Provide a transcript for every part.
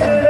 Yeah.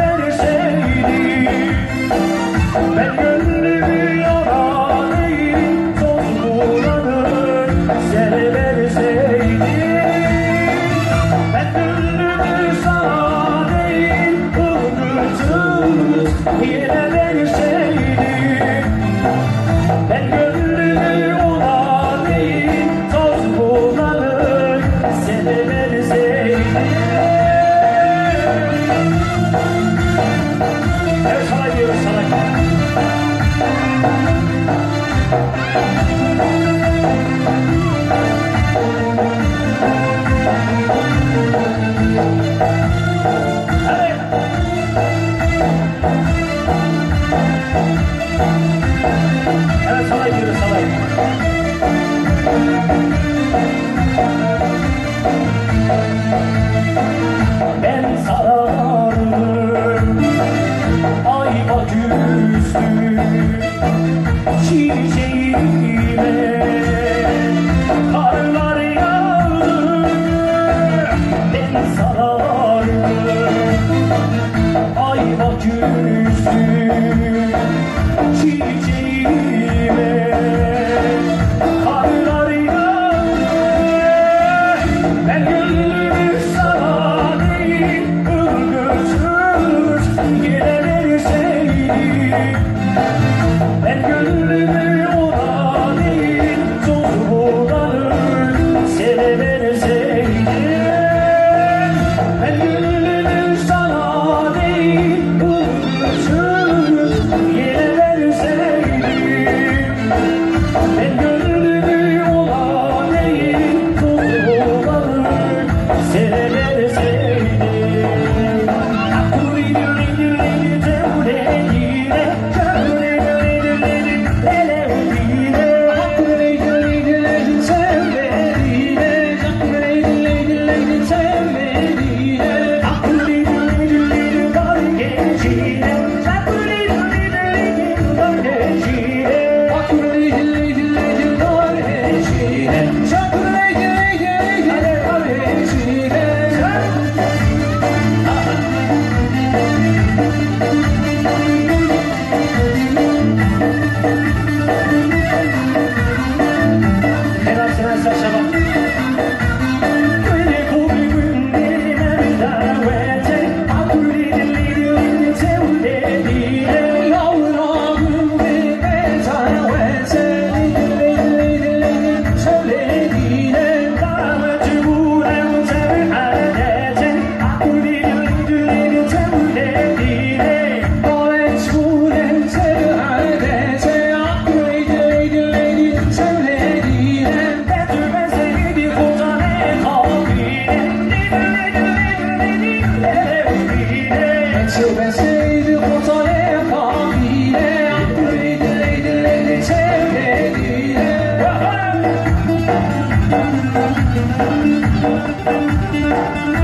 yine verseydi Ben gönlümü ona değil toz bulanır seni verseydi Evet sana diyoruz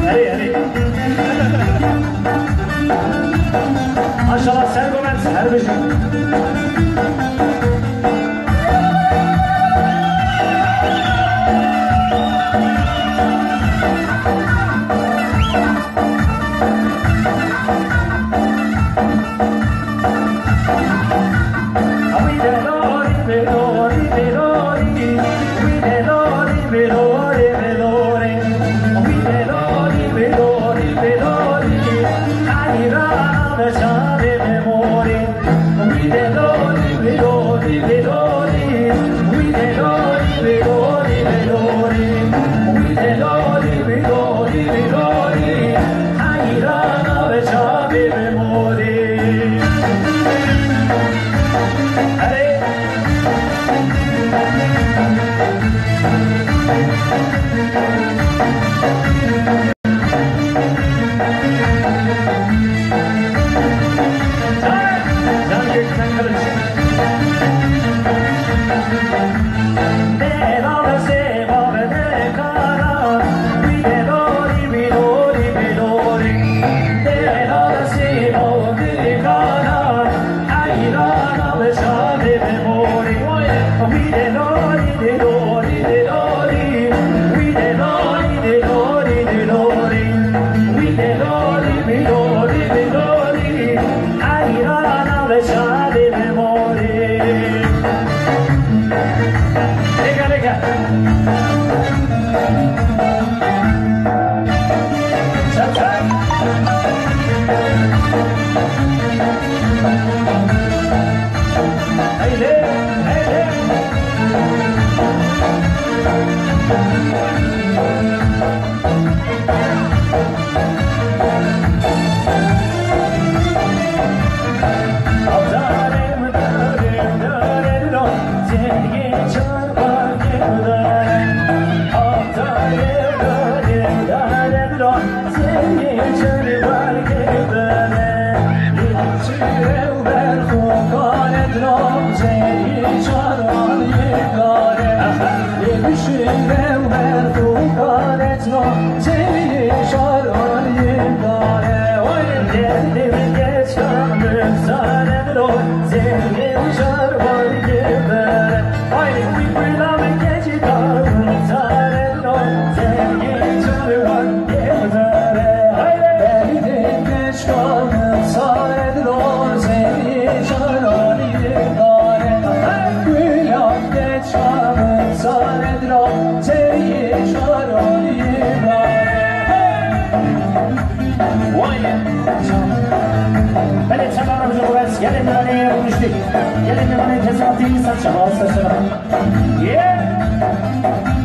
Hadi hadi. Maşallah sergümen serbest. Şükran seni çaran yıkare Yetişiren Böyle çakarım cumhurbaşı gelin numaraya yapmıştık. Gelin numaraya tesadüfi insan çakarı sesine. Yeah!